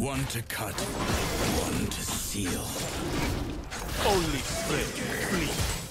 One to cut, one to seal. Only friend, please.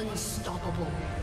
Unstoppable.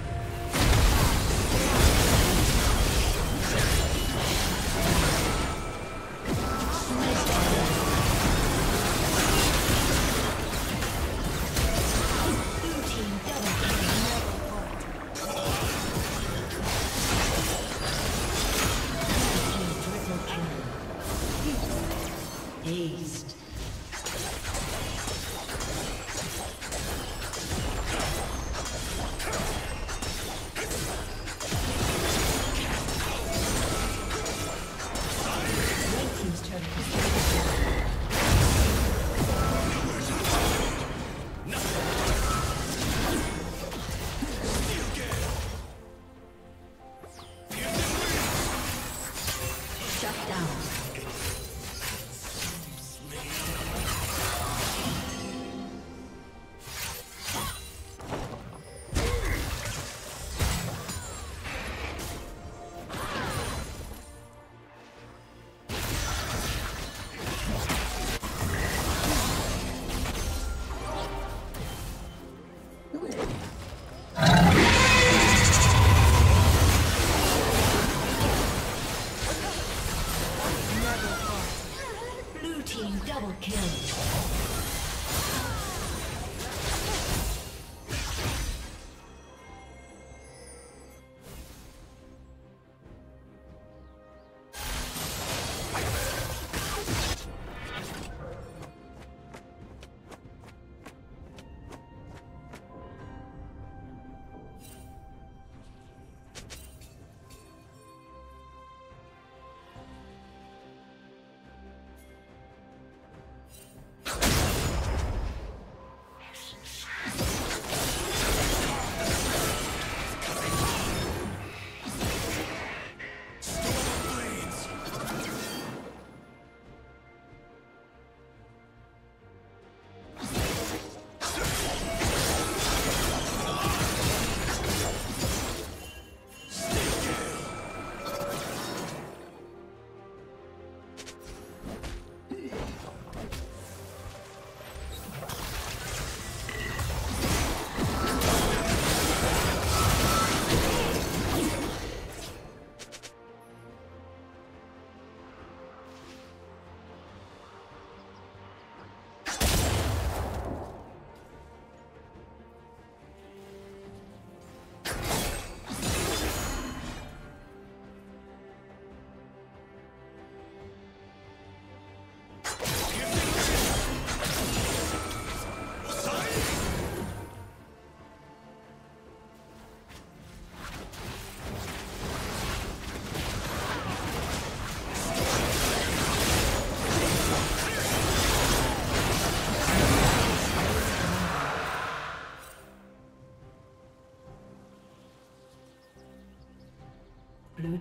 Shut down.